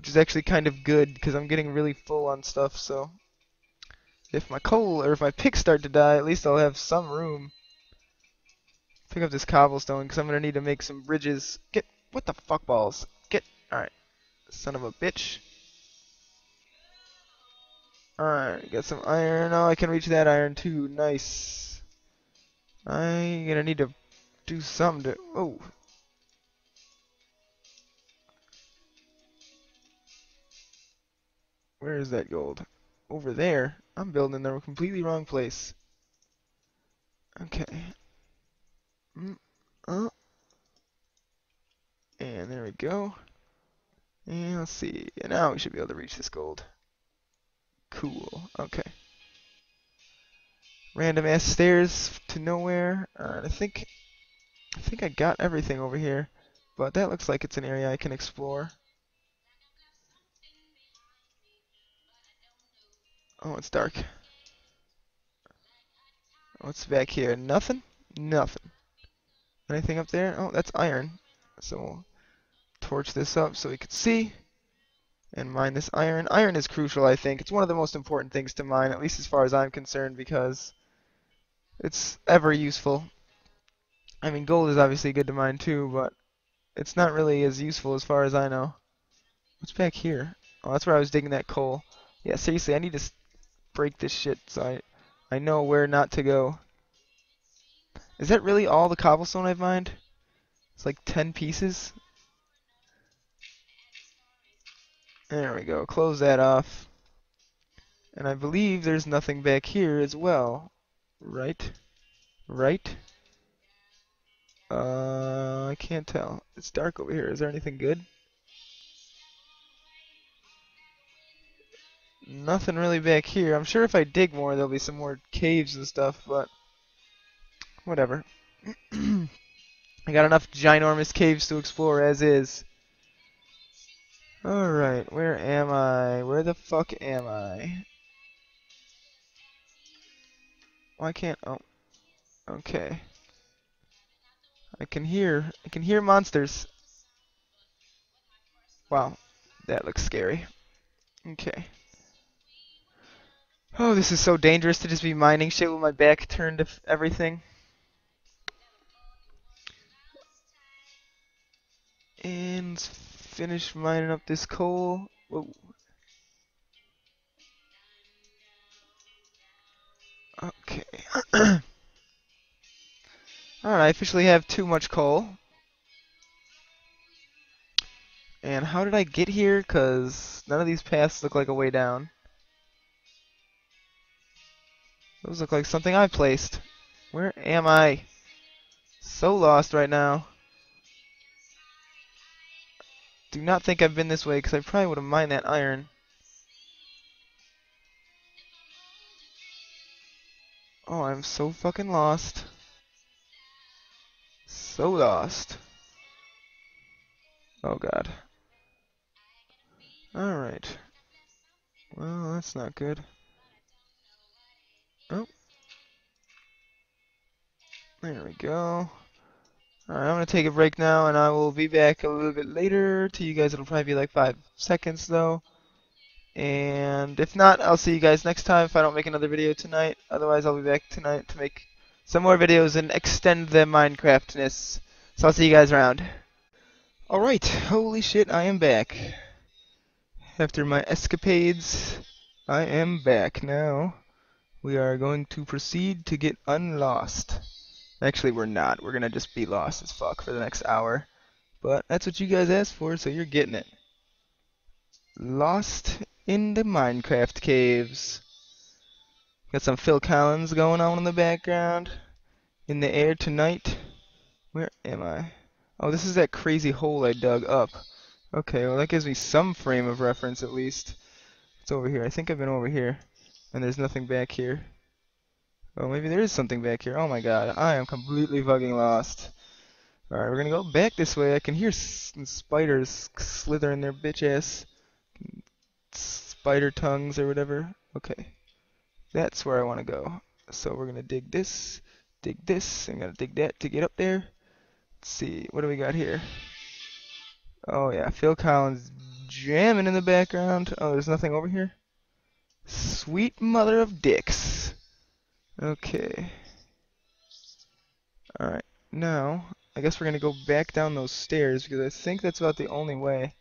which is actually kind of good because I'm getting really full on stuff. So if my coal or if my picks start to die, at least I'll have some room. Pick up this cobblestone because I'm gonna need to make some bridges. Get what the fuck balls? Get all right, son of a bitch. Alright, got some iron. Oh, I can reach that iron too. Nice. I'm gonna need to do something to... Oh. Where is that gold? Over there? I'm building in the completely wrong place. Okay. Mm, oh. And there we go. And let's see. And now we should be able to reach this gold. Cool. Okay. Random ass stairs to nowhere. I think I think I got everything over here. But that looks like it's an area I can explore. Oh, it's dark. Oh, What's back here? Nothing? Nothing. Anything up there? Oh, that's iron. So we'll torch this up so we can see and mine this iron. Iron is crucial, I think. It's one of the most important things to mine, at least as far as I'm concerned, because it's ever useful. I mean, gold is obviously good to mine too, but it's not really as useful as far as I know. What's back here? Oh, that's where I was digging that coal. Yeah, seriously, I need to break this shit so I, I know where not to go. Is that really all the cobblestone I've mined? It's like 10 pieces? There we go. Close that off. And I believe there's nothing back here as well. Right? Right? Uh, I can't tell. It's dark over here. Is there anything good? Nothing really back here. I'm sure if I dig more, there'll be some more caves and stuff, but whatever. I got enough ginormous caves to explore as is. Alright, where am I? Where the fuck am I? Why can't... Oh. Okay. I can hear... I can hear monsters. Wow. That looks scary. Okay. Oh, this is so dangerous to just be mining shit with my back turned to everything. And finish mining up this coal. Whoa. Okay. Alright, I officially have too much coal. And how did I get here? Because none of these paths look like a way down. Those look like something I placed. Where am I? So lost right now. Do not think I've been this way, because I probably would have mined that iron. Oh, I'm so fucking lost. So lost. Oh god. Alright. Well, that's not good. Oh. There we go. Alright, I'm going to take a break now, and I will be back a little bit later. To you guys, it'll probably be like five seconds, though. And if not, I'll see you guys next time if I don't make another video tonight. Otherwise, I'll be back tonight to make some more videos and extend the Minecraftness. So I'll see you guys around. Alright, holy shit, I am back. After my escapades, I am back now. We are going to proceed to get unlost. Actually, we're not. We're going to just be lost as fuck for the next hour. But that's what you guys asked for, so you're getting it. Lost in the Minecraft caves. Got some Phil Collins going on in the background. In the air tonight. Where am I? Oh, this is that crazy hole I dug up. Okay, well that gives me some frame of reference at least. It's over here. I think I've been over here. And there's nothing back here. Oh, maybe there is something back here. Oh my god, I am completely fucking lost. Alright, we're gonna go back this way. I can hear spiders slithering their bitch ass. Spider tongues or whatever. Okay. That's where I want to go. So we're gonna dig this, dig this, and gotta dig that to get up there. Let's see, what do we got here? Oh yeah, Phil Collins jamming in the background. Oh, there's nothing over here? Sweet mother of dicks. Okay. Alright, now, I guess we're going to go back down those stairs because I think that's about the only way.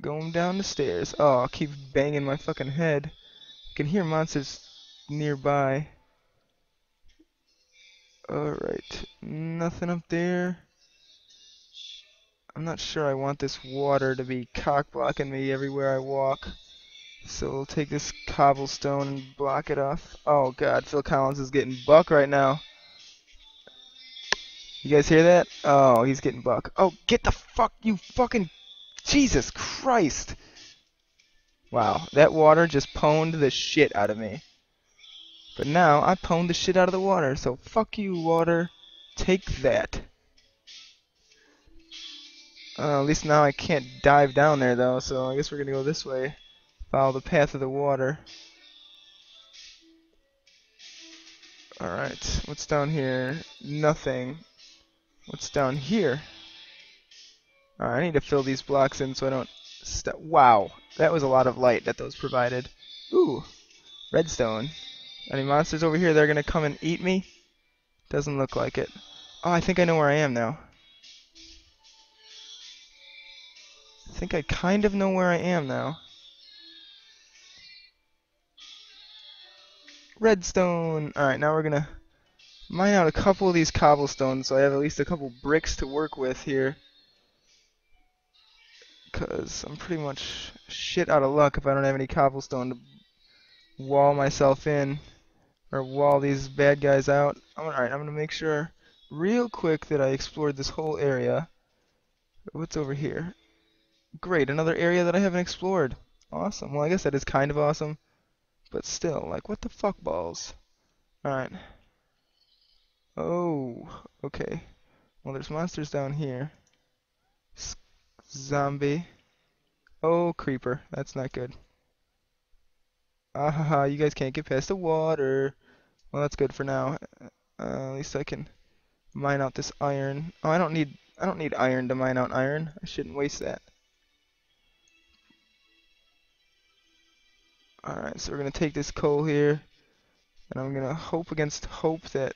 Going down the stairs. Oh, I'll keep banging my fucking head. I can hear monsters nearby. Alright, nothing up there. I'm not sure I want this water to be cock blocking me everywhere I walk. So we'll take this cobblestone and block it off. Oh god, Phil Collins is getting buck right now. You guys hear that? Oh, he's getting buck. Oh, get the fuck, you fucking... Jesus Christ! Wow, that water just pwned the shit out of me. But now, I pwned the shit out of the water, so fuck you, water. Take that. Uh, at least now I can't dive down there, though, so I guess we're gonna go this way. Follow the path of the water. Alright, what's down here? Nothing. What's down here? I need to fill these blocks in so I don't... wow, that was a lot of light that those provided. Ooh, redstone. Any monsters over here that are going to come and eat me? Doesn't look like it. Oh, I think I know where I am now. Think I kind of know where I am now. Redstone! Alright, now we're gonna mine out a couple of these cobblestones so I have at least a couple bricks to work with here. Because I'm pretty much shit out of luck if I don't have any cobblestone to wall myself in or wall these bad guys out. Alright, I'm gonna make sure real quick that I explored this whole area. What's over here? Great, another area that I haven't explored. Awesome. Well, I guess that is kind of awesome. But still, like, what the fuck balls? Alright. Oh, okay. Well, there's monsters down here. S zombie. Oh, creeper. That's not good. Ah ha ha, you guys can't get past the water. Well, that's good for now. Uh, at least I can mine out this iron. Oh, I don't need I don't need iron to mine out iron. I shouldn't waste that. Alright, so we're going to take this coal here, and I'm going to hope against hope that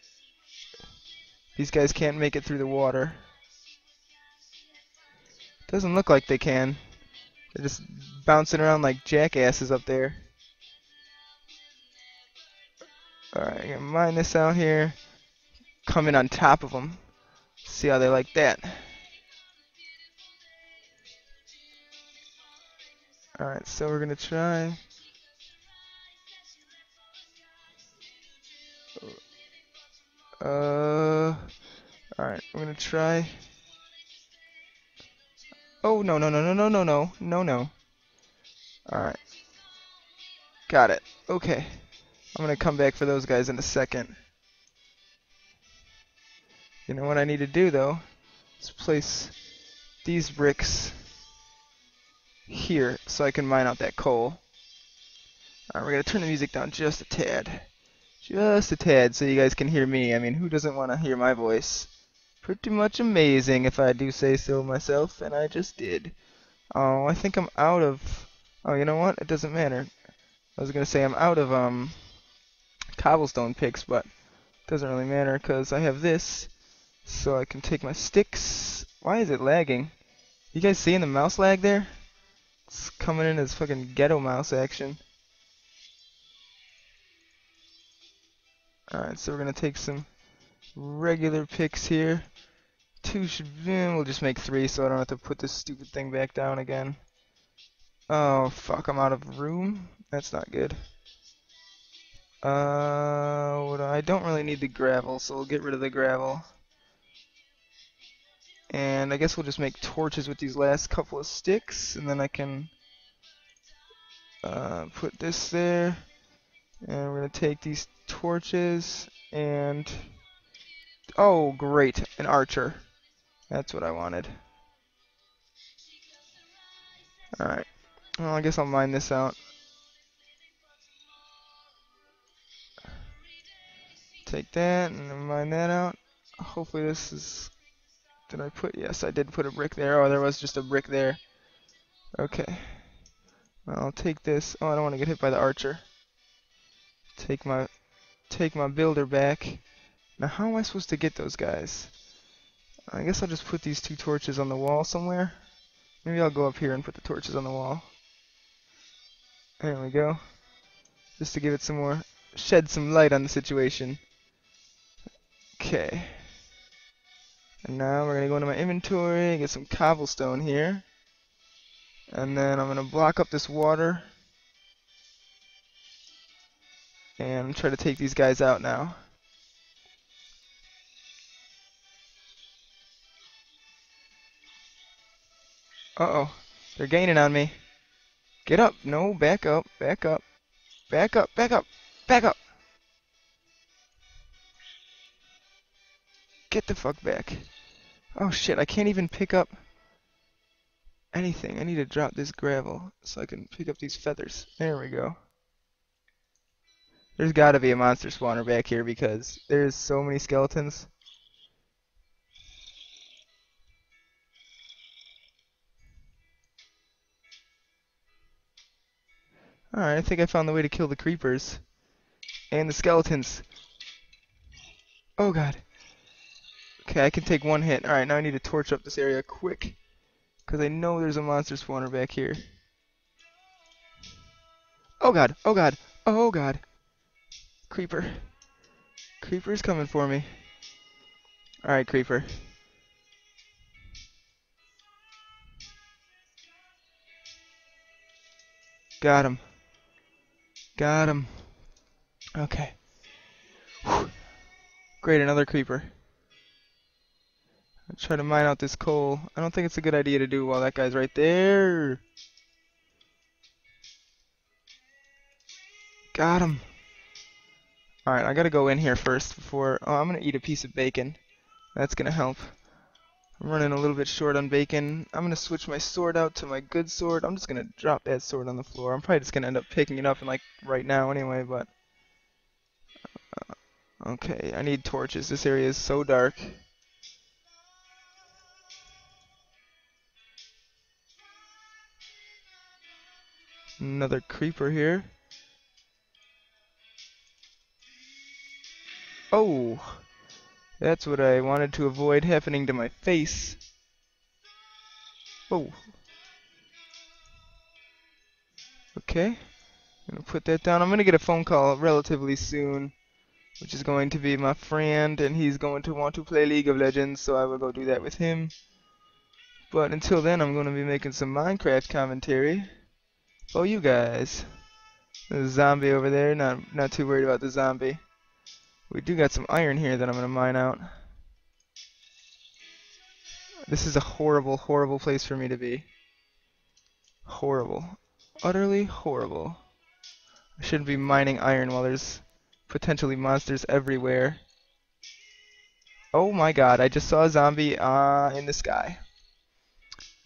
these guys can't make it through the water. Doesn't look like they can. They're just bouncing around like jackasses up there. Alright, I'm going to mine this out here. Come in on top of them. See how they like that. Alright, so we're going to try... Uh, alright, I'm gonna try. Oh, no, no, no, no, no, no, no, no, no. Alright. Got it. Okay. I'm gonna come back for those guys in a second. You know what I need to do, though? Is place these bricks here so I can mine out that coal. Alright, we're gonna turn the music down just a tad. Just a tad so you guys can hear me. I mean, who doesn't want to hear my voice? Pretty much amazing if I do say so myself, and I just did. Oh, I think I'm out of... Oh, you know what? It doesn't matter. I was going to say I'm out of um cobblestone picks, but it doesn't really matter because I have this, so I can take my sticks. Why is it lagging? You guys seeing the mouse lag there? It's coming in as fucking ghetto mouse action. Alright, so we're going to take some regular picks here. Two should, eh, we'll just make three so I don't have to put this stupid thing back down again. Oh, fuck, I'm out of room? That's not good. Uh, I don't really need the gravel, so we'll get rid of the gravel. And I guess we'll just make torches with these last couple of sticks, and then I can uh, put this there. And we're going to take these torches and... Oh, great. An archer. That's what I wanted. Alright. Well, I guess I'll mine this out. Take that and mine that out. Hopefully this is Did I put? Yes, I did put a brick there. Oh, there was just a brick there. Okay. I'll take this. Oh, I don't want to get hit by the archer. Take my, take my builder back. Now, how am I supposed to get those guys? I guess I'll just put these two torches on the wall somewhere. Maybe I'll go up here and put the torches on the wall. There we go. Just to give it some more, shed some light on the situation. Okay. And now we're going to go into my inventory get some cobblestone here. And then I'm going to block up this water. And try to take these guys out now. Uh-oh. They're gaining on me. Get up. No, back up. Back up. Back up. Back up. Back up. Get the fuck back. Oh shit, I can't even pick up anything. I need to drop this gravel so I can pick up these feathers. There we go. There's gotta be a monster spawner back here because there's so many skeletons. Alright, I think I found the way to kill the creepers. And the skeletons. Oh god. Okay, I can take one hit. Alright, now I need to torch up this area quick. Because I know there's a monster spawner back here. Oh god, oh god, oh god. Creeper. Creeper's coming for me. Alright, Creeper. Got him. Got him. Okay. Whew. Great, another creeper. I'll try to mine out this coal. I don't think it's a good idea to do while that guy's right there. Got him. Alright, I gotta go in here first before... Oh, I'm gonna eat a piece of bacon. That's gonna help. I'm running a little bit short on bacon. I'm gonna switch my sword out to my good sword. I'm just gonna drop that sword on the floor. I'm probably just gonna end up picking it up in like right now anyway, but... Uh, okay, I need torches. This area is so dark. Another creeper here. That's what I wanted to avoid happening to my face. Oh. Okay. I'm gonna put that down. I'm gonna get a phone call relatively soon, which is going to be my friend, and he's going to want to play League of Legends, so I will go do that with him. But until then, I'm going to be making some Minecraft commentary. Oh, you guys. There's a zombie over there. Not not too worried about the zombie. We do got some iron here that I'm gonna mine out. This is a horrible, horrible place for me to be. Horrible. Utterly horrible. I shouldn't be mining iron while there's potentially monsters everywhere. Oh my god, I just saw a zombie uh, in the sky.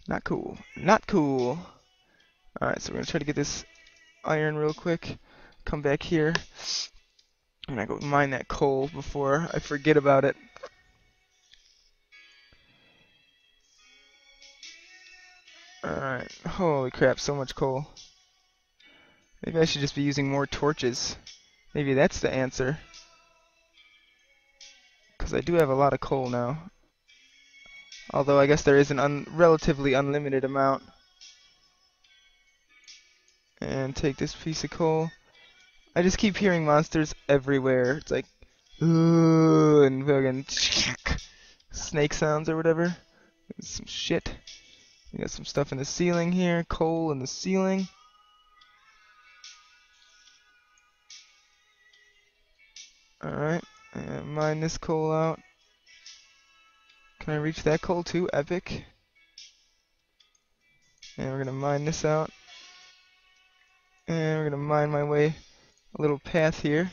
Not cool. Not cool. Alright, so we're going to try to get this iron real quick. Come back here. I'm to go mine that coal before I forget about it. Alright, holy crap, so much coal. Maybe I should just be using more torches. Maybe that's the answer. Because I do have a lot of coal now. Although I guess there is an un relatively unlimited amount and take this piece of coal. I just keep hearing monsters everywhere. It's like, ooh, and fucking snake sounds or whatever. Some shit. We got some stuff in the ceiling here, coal in the ceiling. Alright, mine this coal out. Can I reach that coal too? Epic. And we're gonna mine this out. And we're to mine my way little path here.